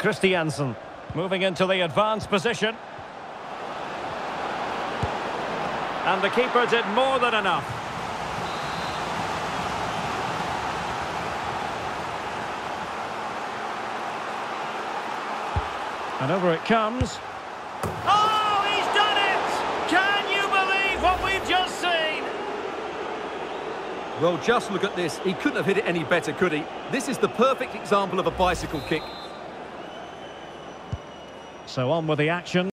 Christiansen. Moving into the advanced position. And the keeper did more than enough. And over it comes. Oh, he's done it! Can you believe what we've just seen? Well, just look at this. He couldn't have hit it any better, could he? This is the perfect example of a bicycle kick. So on with the action.